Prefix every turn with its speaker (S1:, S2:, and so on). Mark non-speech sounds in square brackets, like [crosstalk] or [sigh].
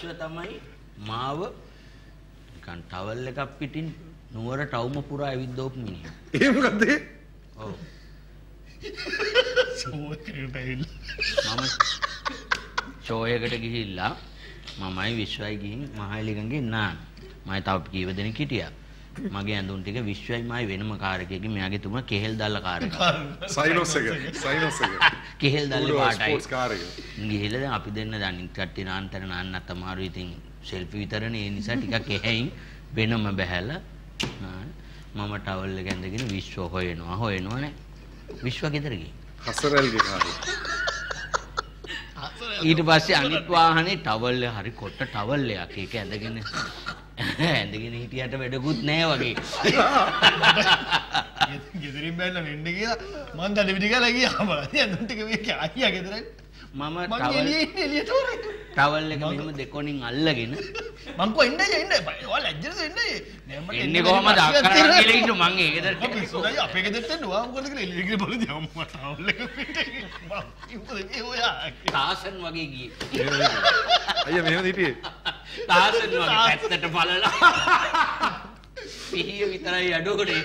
S1: විශ්ව තමයි මාව නිකන් ටවල් එකක් පිටින් නුවර ටවුම පුරා ඇවිත් දෝපු මිනිහා.
S2: ඒ මොකද්ද?
S1: ඔව්.
S3: එකකට.
S1: මම ෂෝ එකට ගිහිල්ලා මමයි විශ්වයි ගිහින් මහලිගන්ගේ නාන. මම තව කීව දෙනෙක් හිටියා. මගේ ඇඳුම් ටික විශ්වයි මයි වෙනම කාර් එකකින් මෙයාගේ තුම කෙහෙල් දැල්ල කාර් එක.
S2: සයිනොස් එක. සයිනොස් එක.
S1: කෙහෙල් දැල්ලේ පාටයි.
S2: ස්පෝර්ට්ස් කාර් එක.
S1: ගිහිල්ලා දැන් අපි දෙන්න දැන් කට්ටිය නාන්තර නාන්නත් අමාරු ඉතින් සෙල්ෆි විතරනේ ඒ නිසා ටිකක් එහෙයින් වෙනම බහැලා මම ටවල් එක ඇඳගෙන විශ්ව හොයනවා හොයනවා නේ විශ්ව ගෙදර ගිහින්
S2: හසරල්ගේ කාර් එක.
S1: ඊට පස්සේ අනිත් වාහනේ ටවල් හරි කොට ටවල් එකක් ඒක ඇඳගෙන ඇඳගෙන හිටියට වැඩකුත් නෑ වගේ.
S3: ගෙදරින් බැලලා වෙන්න කියලා මං දඩ පිටි කරලා ගියා බලන්න යන්න ටික මේක අයියා ගෙදර
S1: මම ටවල්
S3: එළියේ
S1: එක මෙහෙම දෙකොණින් අල්ලගෙන
S3: මං කො එන්නේ එන්නේ ඔයා ලැජ්ජනද එන්නේ? නෑ මට
S1: එන්නේ කොහමද? අක්කරන් කියලා ඉන්න මං ඒ ගෙදර
S3: අපි සුදයි අපේ ගෙදරට එන්න. ඔයා මොකද කියලා එළියට ගිහලා බලද්දි අම්මා ටවල් එක පිටේ මං කිව්වද මේ ඔයා?
S1: තාසන් වගේ ගියේ.
S2: අයියා මෙහෙම හිටියේ.
S1: තාසන් වගේ පැත්තට බලලා. [laughs] පිහිය විතරයි අඩුවනේ